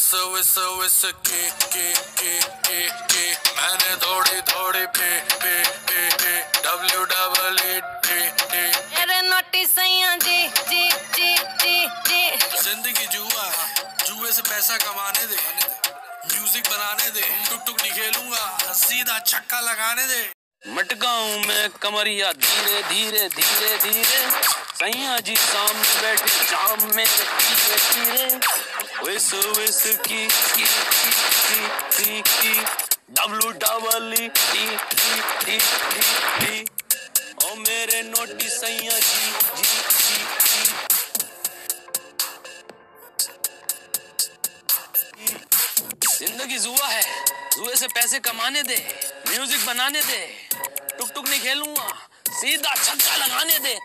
विस विस विस की की की की की मैंने थोड़ी थोड़ी P P P P. W double E T T अरे नोटी सैया जी जी जी जी जी. ज़िंदगी जुआ है जुए से पैसा कमाने दे. म्यूज़िक बनाने दे. टुक टुक नहीं खेलूँगा सीधा छक्का लगाने दे. मटकाऊं में कमरिया धीरे धीरे धीरे धीरे. सैया जी सामने बैठे जाम में धीरे धीरे. ज़िंदगी जुआ है, जुए से पैसे कमाने दे म्यूज़िक बनाने दे टुक टुक नहीं खेलूँगा, सीधा छक्का लगाने दे.